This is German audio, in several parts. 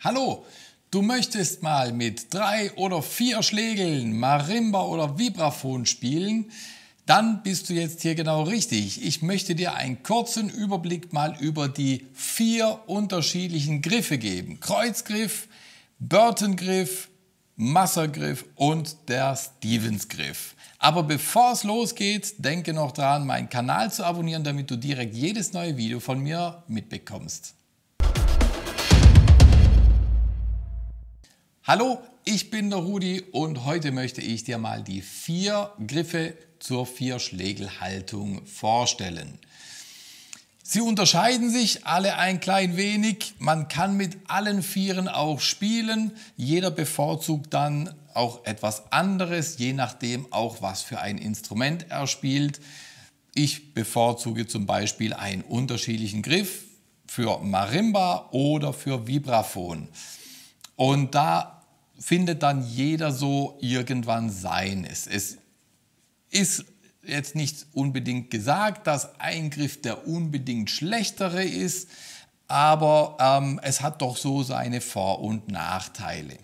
Hallo, du möchtest mal mit drei oder vier Schlägeln Marimba oder Vibraphon spielen? Dann bist du jetzt hier genau richtig. Ich möchte dir einen kurzen Überblick mal über die vier unterschiedlichen Griffe geben. Kreuzgriff, Burton-Griff, Massergriff und der Stevens-Griff. Aber bevor es losgeht, denke noch dran, meinen Kanal zu abonnieren, damit du direkt jedes neue Video von mir mitbekommst. Hallo, ich bin der Rudi und heute möchte ich dir mal die vier Griffe zur Vierschlägelhaltung vorstellen. Sie unterscheiden sich alle ein klein wenig. Man kann mit allen Vieren auch spielen. Jeder bevorzugt dann auch etwas anderes, je nachdem auch was für ein Instrument er spielt. Ich bevorzuge zum Beispiel einen unterschiedlichen Griff für Marimba oder für Vibraphon. Und da findet dann jeder so irgendwann seines. Es ist jetzt nicht unbedingt gesagt, dass ein Griff der unbedingt schlechtere ist, aber ähm, es hat doch so seine Vor- und Nachteile.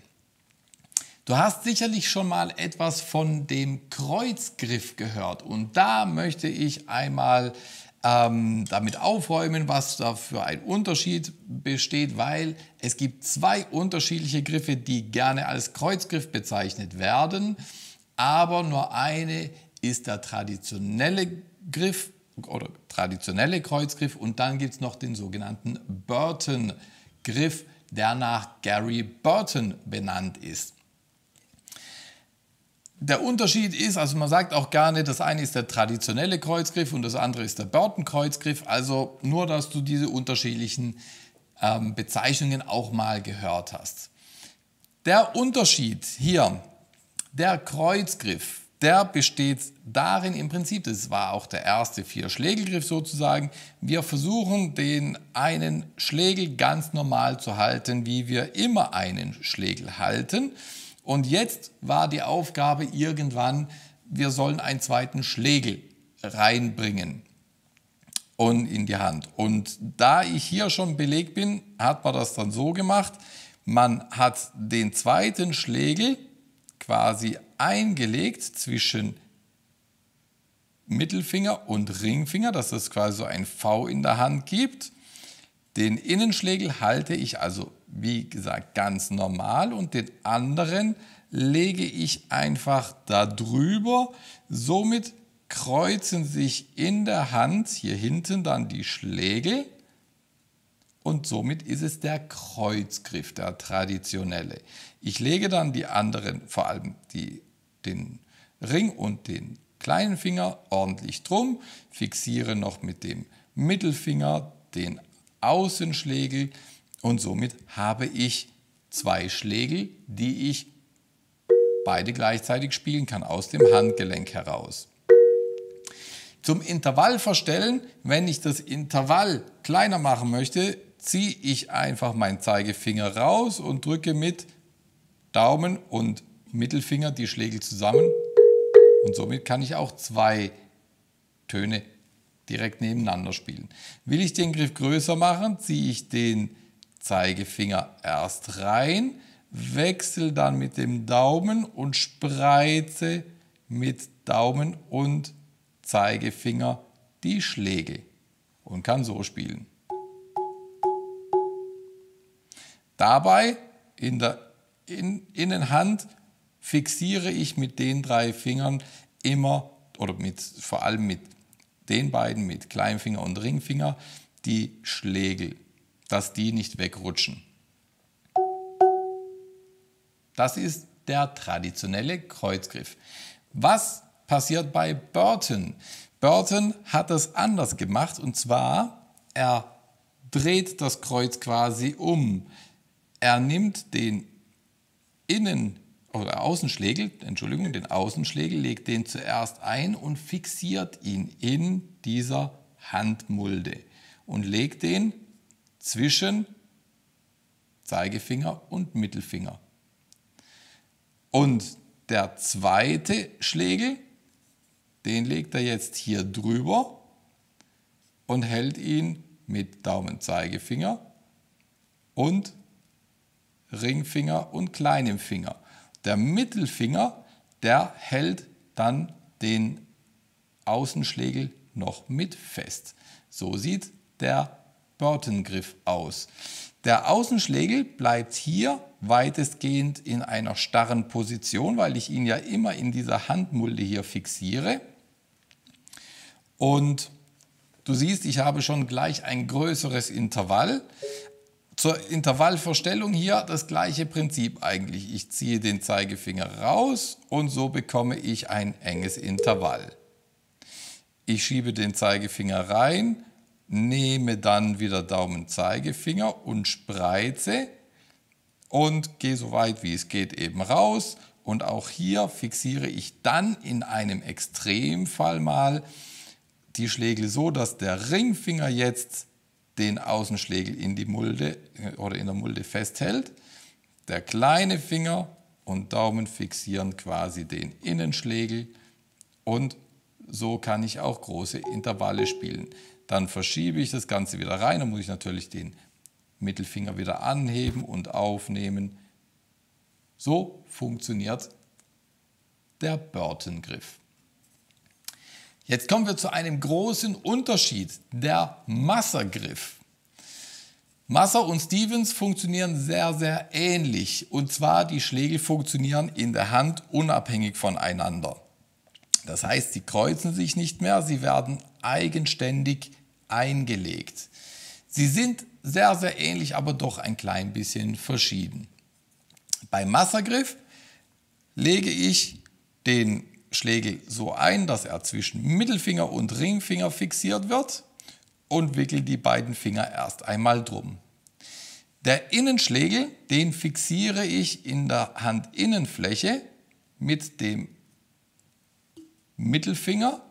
Du hast sicherlich schon mal etwas von dem Kreuzgriff gehört und da möchte ich einmal ähm, damit aufräumen, was da für ein Unterschied besteht, weil es gibt zwei unterschiedliche Griffe, die gerne als Kreuzgriff bezeichnet werden, aber nur eine ist der traditionelle Griff oder traditionelle Kreuzgriff und dann gibt es noch den sogenannten Burton-Griff, der nach Gary Burton benannt ist. Der Unterschied ist, also man sagt auch gerne, das eine ist der traditionelle Kreuzgriff und das andere ist der Burton-Kreuzgriff. Also nur, dass du diese unterschiedlichen ähm, Bezeichnungen auch mal gehört hast. Der Unterschied hier, der Kreuzgriff, der besteht darin im Prinzip, das war auch der erste Vier-Schlägelgriff sozusagen, wir versuchen den einen Schlägel ganz normal zu halten, wie wir immer einen Schlägel halten. Und jetzt war die Aufgabe irgendwann, wir sollen einen zweiten Schlägel reinbringen und in die Hand. Und da ich hier schon belegt bin, hat man das dann so gemacht, man hat den zweiten Schlägel quasi eingelegt zwischen Mittelfinger und Ringfinger, dass es quasi so ein V in der Hand gibt. Den Innenschlägel halte ich also wie gesagt, ganz normal und den anderen lege ich einfach da drüber. Somit kreuzen sich in der Hand hier hinten dann die Schlägel und somit ist es der Kreuzgriff, der traditionelle. Ich lege dann die anderen, vor allem die, den Ring und den kleinen Finger ordentlich drum, fixiere noch mit dem Mittelfinger den Außenschlägel, und somit habe ich zwei Schlägel, die ich beide gleichzeitig spielen kann aus dem Handgelenk heraus. Zum Intervall verstellen, wenn ich das Intervall kleiner machen möchte, ziehe ich einfach meinen Zeigefinger raus und drücke mit Daumen und Mittelfinger die Schlägel zusammen und somit kann ich auch zwei Töne direkt nebeneinander spielen. Will ich den Griff größer machen, ziehe ich den Zeigefinger erst rein, wechsel dann mit dem Daumen und spreize mit Daumen und Zeigefinger die Schläge und kann so spielen. Dabei in der in Innenhand fixiere ich mit den drei Fingern immer oder mit, vor allem mit den beiden, mit Kleinfinger und Ringfinger, die Schlägel dass die nicht wegrutschen. Das ist der traditionelle Kreuzgriff. Was passiert bei Burton? Burton hat es anders gemacht und zwar, er dreht das Kreuz quasi um. Er nimmt den Innen- oder Außenschlägel, Entschuldigung, den Außenschlägel, legt den zuerst ein und fixiert ihn in dieser Handmulde und legt den zwischen Zeigefinger und Mittelfinger. Und der zweite Schlägel, den legt er jetzt hier drüber und hält ihn mit Daumen Zeigefinger und Ringfinger und kleinem Finger. Der Mittelfinger, der hält dann den Außenschlägel noch mit fest. So sieht der Burton-Griff aus. Der Außenschlägel bleibt hier weitestgehend in einer starren Position, weil ich ihn ja immer in dieser Handmulde hier fixiere. Und du siehst, ich habe schon gleich ein größeres Intervall. Zur Intervallverstellung hier das gleiche Prinzip eigentlich. Ich ziehe den Zeigefinger raus und so bekomme ich ein enges Intervall. Ich schiebe den Zeigefinger rein, nehme dann wieder Daumen Zeigefinger und spreize und gehe so weit wie es geht eben raus. Und auch hier fixiere ich dann in einem Extremfall mal die Schlägel so, dass der Ringfinger jetzt den Außenschlägel in die Mulde äh, oder in der Mulde festhält. Der kleine Finger und Daumen fixieren quasi den Innenschlägel und so kann ich auch große Intervalle spielen. Dann verschiebe ich das Ganze wieder rein, dann muss ich natürlich den Mittelfinger wieder anheben und aufnehmen. So funktioniert der Burton-Griff. Jetzt kommen wir zu einem großen Unterschied, der Massergriff. Masser und Stevens funktionieren sehr, sehr ähnlich. Und zwar die Schlägel funktionieren in der Hand unabhängig voneinander. Das heißt, sie kreuzen sich nicht mehr, sie werden eigenständig eingelegt. Sie sind sehr, sehr ähnlich, aber doch ein klein bisschen verschieden. Beim Massergriff lege ich den Schlägel so ein, dass er zwischen Mittelfinger und Ringfinger fixiert wird und wickel die beiden Finger erst einmal drum. Der Innenschlägel, den fixiere ich in der Handinnenfläche mit dem Mittelfinger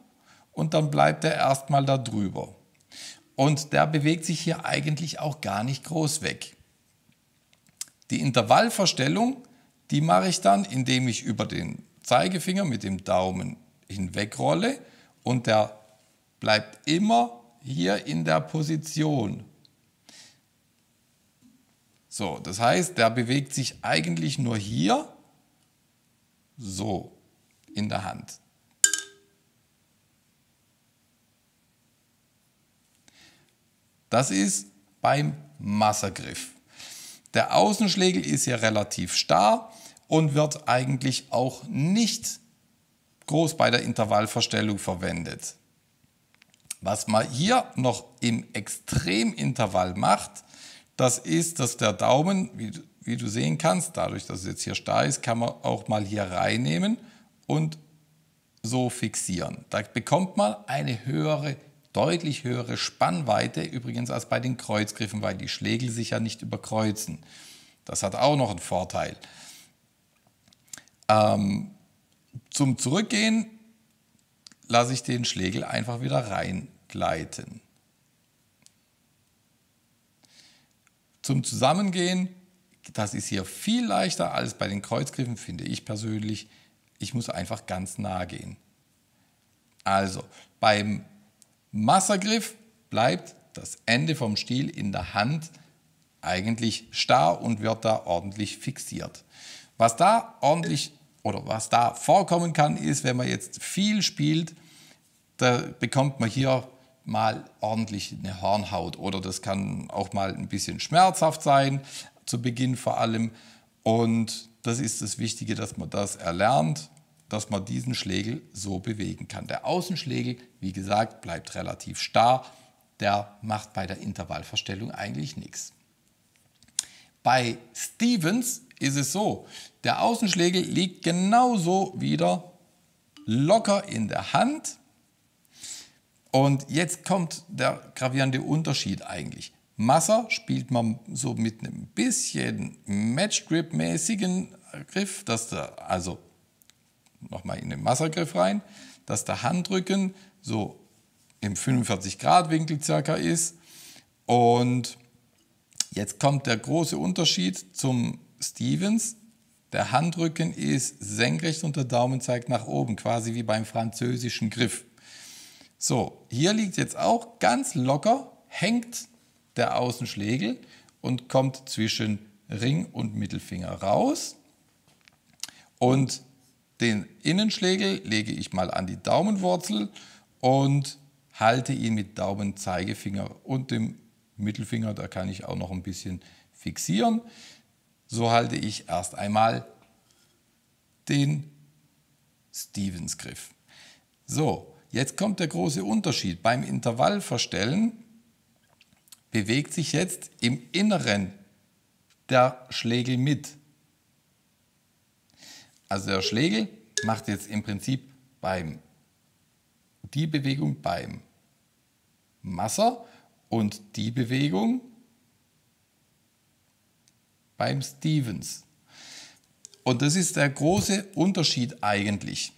und dann bleibt er erstmal da drüber. Und der bewegt sich hier eigentlich auch gar nicht groß weg. Die Intervallverstellung, die mache ich dann, indem ich über den Zeigefinger mit dem Daumen hinwegrolle und der bleibt immer hier in der Position. So, das heißt, der bewegt sich eigentlich nur hier so in der Hand. Das ist beim Massergriff. Der Außenschlägel ist hier relativ starr und wird eigentlich auch nicht groß bei der Intervallverstellung verwendet. Was man hier noch im Extremintervall macht, das ist, dass der Daumen, wie, wie, du sehen kannst, dadurch, dass es jetzt hier starr ist, kann man auch mal hier reinnehmen und so fixieren. Da bekommt man eine höhere deutlich höhere Spannweite übrigens als bei den Kreuzgriffen, weil die Schlägel sich ja nicht überkreuzen. Das hat auch noch einen Vorteil. Ähm, zum Zurückgehen lasse ich den Schlägel einfach wieder reingleiten. Zum Zusammengehen, das ist hier viel leichter als bei den Kreuzgriffen, finde ich persönlich. Ich muss einfach ganz nah gehen. Also beim Massergriff bleibt das Ende vom Stiel in der Hand eigentlich starr und wird da ordentlich fixiert. Was da ordentlich oder was da vorkommen kann, ist, wenn man jetzt viel spielt, da bekommt man hier mal ordentlich eine Hornhaut oder das kann auch mal ein bisschen schmerzhaft sein, zu Beginn vor allem. Und das ist das Wichtige, dass man das erlernt dass man diesen Schlägel so bewegen kann. Der Außenschlägel, wie gesagt, bleibt relativ starr. Der macht bei der Intervallverstellung eigentlich nichts. Bei Stevens ist es so, der Außenschlägel liegt genauso wieder locker in der Hand. Und jetzt kommt der gravierende Unterschied eigentlich. Masser spielt man so mit einem bisschen Matchgrip-mäßigen Griff, dass der also nochmal in den Massergriff rein, dass der Handrücken so im 45 Grad Winkel circa ist. Und jetzt kommt der große Unterschied zum Stevens. Der Handrücken ist senkrecht und der Daumen zeigt nach oben, quasi wie beim französischen Griff. So, hier liegt jetzt auch ganz locker, hängt der Außenschlägel und kommt zwischen Ring und Mittelfinger raus und den Innenschlägel lege ich mal an die Daumenwurzel und halte ihn mit Daumenzeigefinger und dem Mittelfinger, da kann ich auch noch ein bisschen fixieren. So halte ich erst einmal den Stevens-Griff. So, jetzt kommt der große Unterschied. Beim Intervallverstellen bewegt sich jetzt im Inneren der Schlägel mit. Also der Schlägel macht jetzt im Prinzip beim die Bewegung beim Masser und die Bewegung beim Stevens. Und das ist der große Unterschied eigentlich,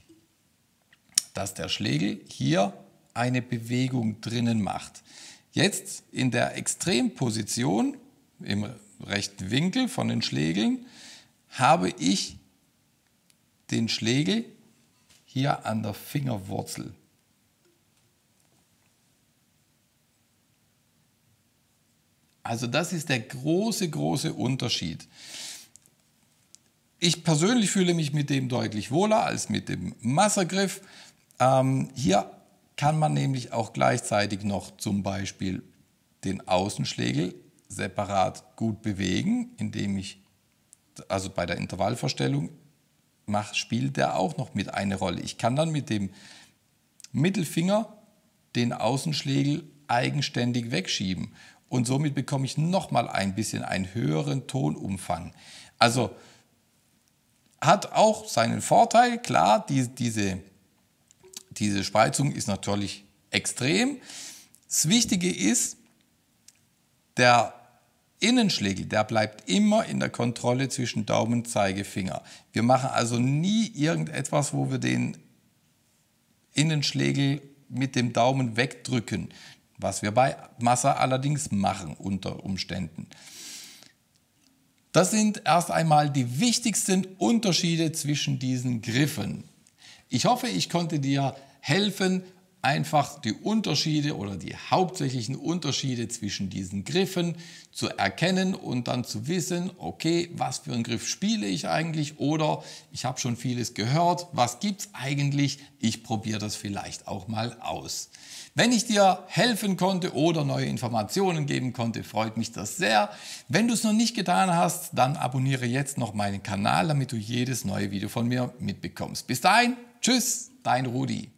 dass der Schlägel hier eine Bewegung drinnen macht. Jetzt in der Extremposition, im rechten Winkel von den Schlägeln, habe ich den Schlägel hier an der Fingerwurzel. Also das ist der große, große Unterschied. Ich persönlich fühle mich mit dem deutlich wohler als mit dem Massergriff. Ähm, hier kann man nämlich auch gleichzeitig noch zum Beispiel den Außenschlägel separat gut bewegen, indem ich, also bei der Intervallverstellung, mach, spielt der auch noch mit eine Rolle. Ich kann dann mit dem Mittelfinger den Außenschlägel eigenständig wegschieben und somit bekomme ich nochmal ein bisschen einen höheren Tonumfang. Also hat auch seinen Vorteil, klar, die, diese, diese Spreizung ist natürlich extrem. Das Wichtige ist, der Innenschlägel, der bleibt immer in der Kontrolle zwischen Daumen und Zeigefinger. Wir machen also nie irgendetwas, wo wir den Innenschlägel mit dem Daumen wegdrücken, was wir bei Massa allerdings machen unter Umständen. Das sind erst einmal die wichtigsten Unterschiede zwischen diesen Griffen. Ich hoffe, ich konnte dir helfen, einfach die Unterschiede oder die hauptsächlichen Unterschiede zwischen diesen Griffen zu erkennen und dann zu wissen, okay, was für einen Griff spiele ich eigentlich oder ich habe schon vieles gehört, was gibt es eigentlich, ich probiere das vielleicht auch mal aus. Wenn ich dir helfen konnte oder neue Informationen geben konnte, freut mich das sehr. Wenn du es noch nicht getan hast, dann abonniere jetzt noch meinen Kanal, damit du jedes neue Video von mir mitbekommst. Bis dahin, tschüss, dein Rudi.